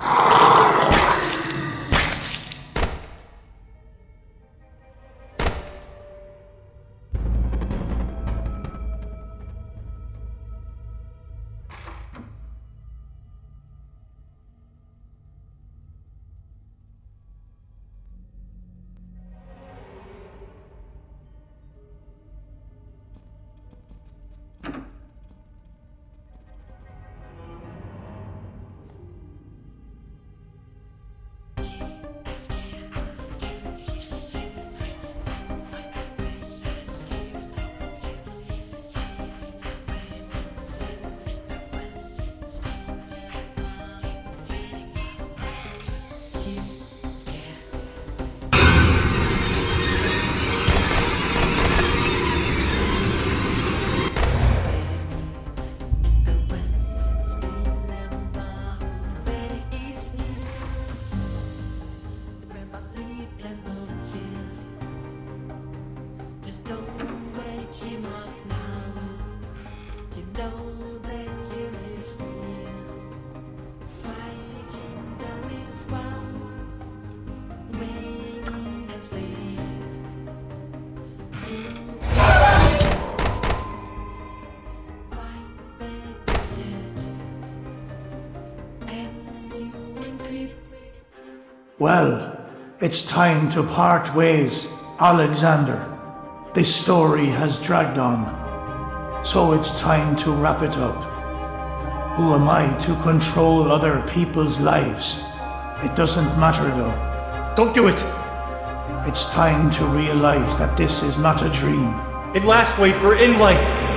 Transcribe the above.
Ah! Well, it's time to part ways, Alexander. This story has dragged on, so it's time to wrap it up. Who am I to control other people's lives? It doesn't matter though. Don't do it! It's time to realize that this is not a dream. It last, Wade, we're in life.